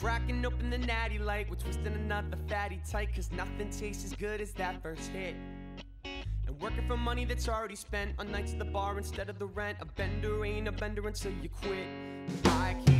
Cracking open the natty light, we're twisting another fatty tight, cause nothing tastes as good as that first hit. And working for money that's already spent on nights at the bar instead of the rent. A bender ain't a bender until you quit. I can't.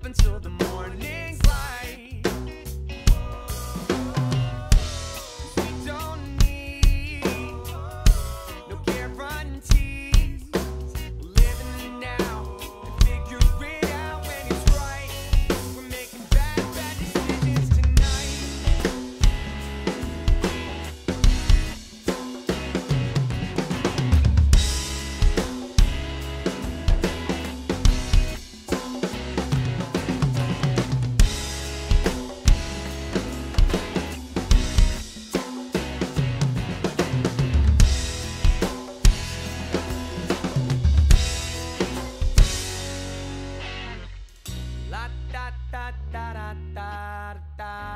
up until the ta ta ta ta ta